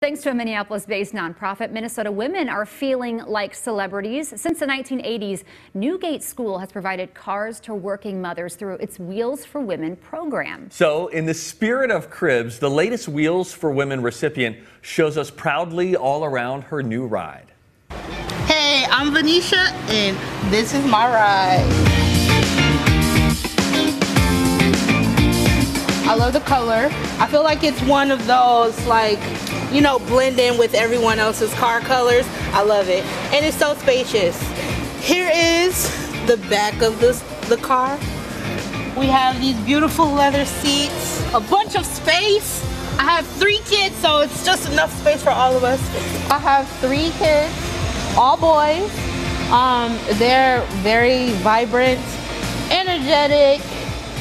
Thanks to a Minneapolis-based nonprofit, Minnesota women are feeling like celebrities. Since the 1980s, Newgate School has provided cars to working mothers through its Wheels for Women program. So, in the spirit of Cribs, the latest Wheels for Women recipient shows us proudly all around her new ride. Hey, I'm Venetia, and this is my ride. I love the color. I feel like it's one of those like you know, blend in with everyone else's car colors. I love it. And it's so spacious. Here is the back of this, the car. We have these beautiful leather seats, a bunch of space. I have three kids, so it's just enough space for all of us. I have three kids, all boys. Um, they're very vibrant, energetic.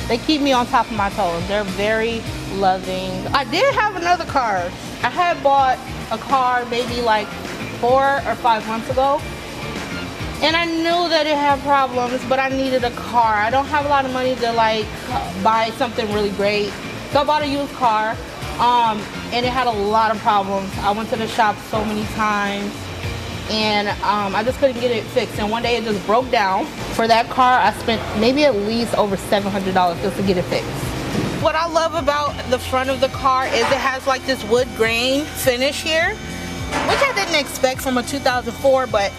They keep me on top of my toes. They're very loving. I did have another car. I had bought a car maybe like four or five months ago. And I knew that it had problems, but I needed a car. I don't have a lot of money to like buy something really great. So I bought a used car, um, and it had a lot of problems. I went to the shop so many times, and um, I just couldn't get it fixed. And one day it just broke down. For that car, I spent maybe at least over $700 just to get it fixed. What I love about the front of the car is it has like this wood grain finish here, which I didn't expect from a 2004, but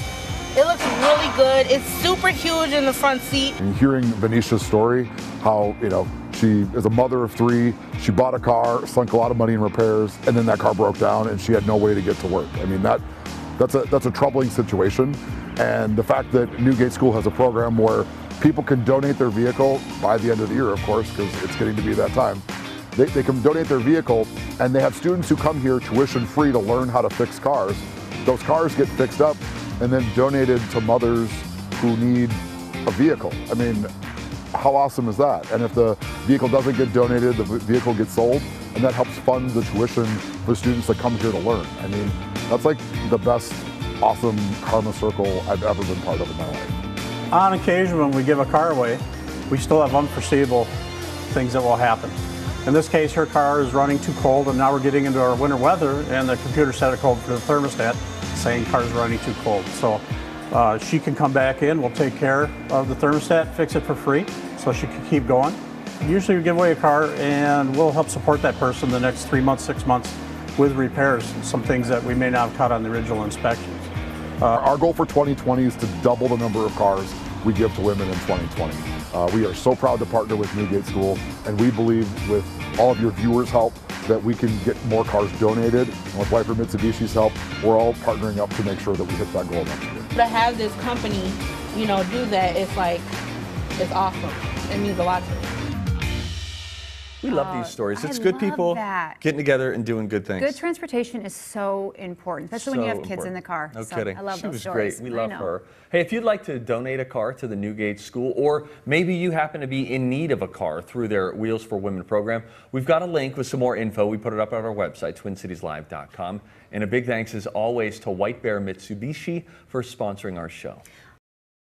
it looks really good. It's super huge in the front seat. And hearing Venetia's story, how, you know, she is a mother of three, she bought a car, sunk a lot of money in repairs, and then that car broke down and she had no way to get to work. I mean, that that's a, that's a troubling situation. And the fact that Newgate School has a program where People can donate their vehicle by the end of the year, of course, because it's getting to be that time. They, they can donate their vehicle, and they have students who come here tuition free to learn how to fix cars. Those cars get fixed up and then donated to mothers who need a vehicle. I mean, how awesome is that? And if the vehicle doesn't get donated, the vehicle gets sold, and that helps fund the tuition for students that come here to learn. I mean, that's like the best awesome karma circle I've ever been part of in my life. On occasion, when we give a car away, we still have unforeseeable things that will happen. In this case, her car is running too cold, and now we're getting into our winter weather, and the computer set a code for the thermostat saying car's running too cold. So uh, she can come back in, we'll take care of the thermostat, fix it for free, so she can keep going. Usually we give away a car, and we'll help support that person the next three months, six months with repairs, some things that we may not have caught on the original inspection. Uh, our goal for 2020 is to double the number of cars we give to women in 2020. Uh, we are so proud to partner with Newgate School, and we believe with all of your viewers' help that we can get more cars donated. And with White Bear Mitsubishi's help, we're all partnering up to make sure that we hit that goal next year. To have this company, you know, do that, it's like, it's awesome. It means a lot to me. We love these uh, stories. It's I good people that. getting together and doing good things. Good transportation is so important, especially so when you have kids important. in the car. No so kidding. I love she those was stories. great. We love her. Hey, if you'd like to donate a car to the Newgate School, or maybe you happen to be in need of a car through their Wheels for Women program, we've got a link with some more info. We put it up on our website, twincitieslive.com. And a big thanks, as always, to White Bear Mitsubishi for sponsoring our show.